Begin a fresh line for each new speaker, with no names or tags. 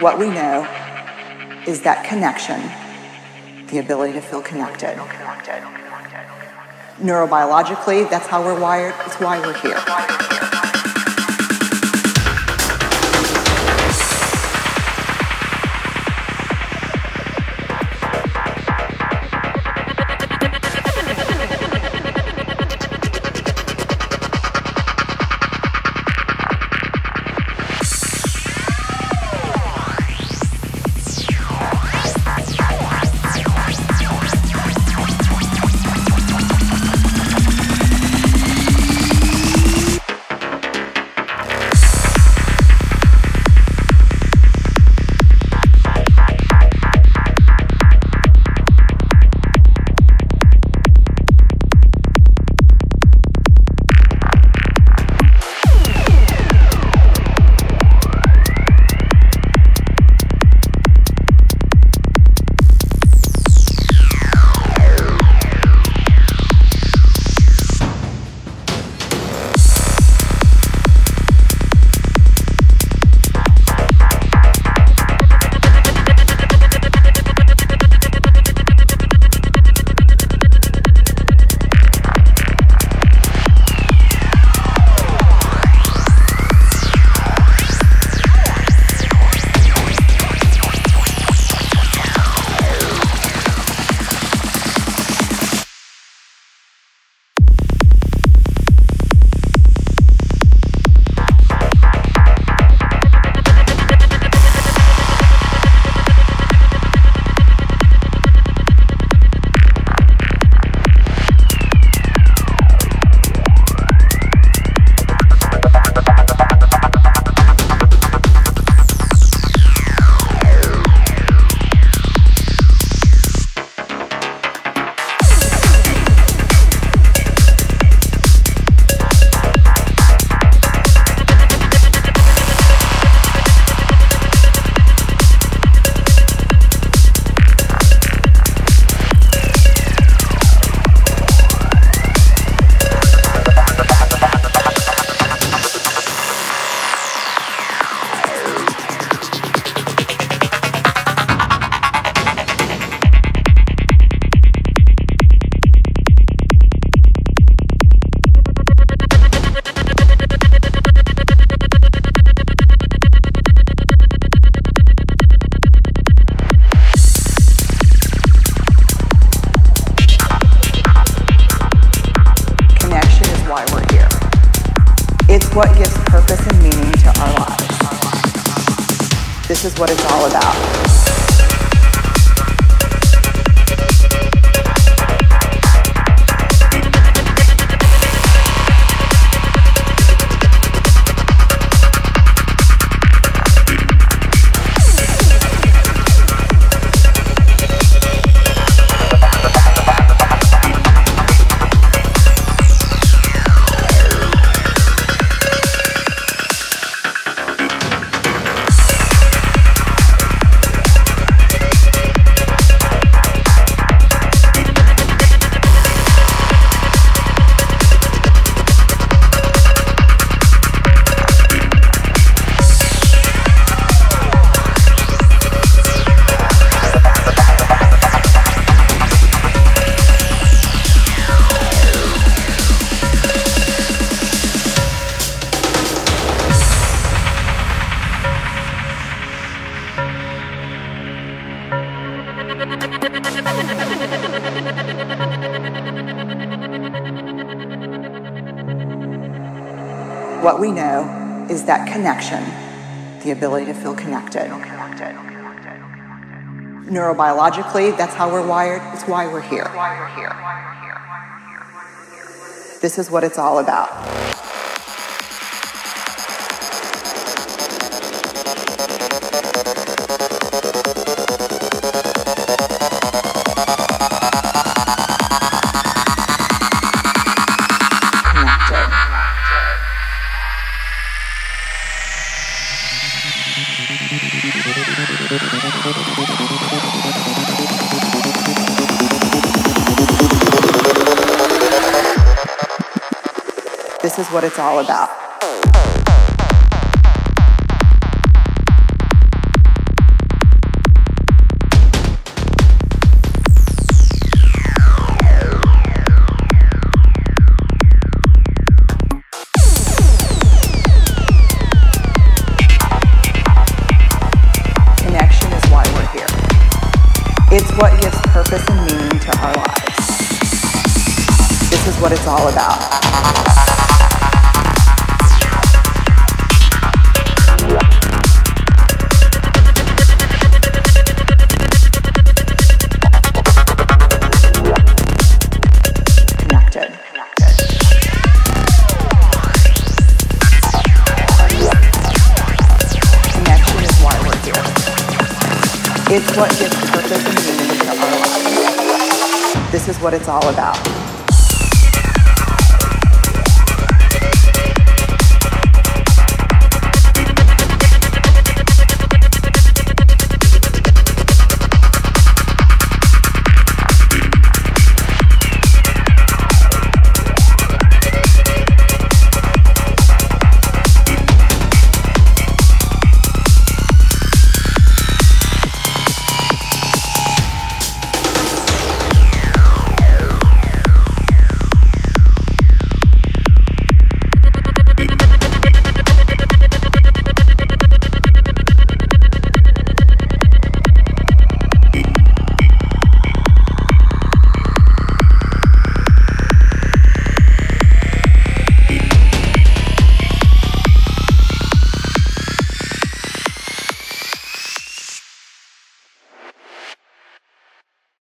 What we know is that connection, the ability to feel connected. Neurobiologically, that's how we're wired. It's why we're here. What gives purpose and meaning to our lives. This is what it's all about. What we know is that connection, the ability to feel connected. Neurobiologically, that's how we're wired. It's why we're here. This is what it's all about. This is what it's all about. Connection is why we're here. It's what gives purpose and meaning to our lives. Is what it's all about. It's what gives purpose and meaning to our lives. This is what it's all about.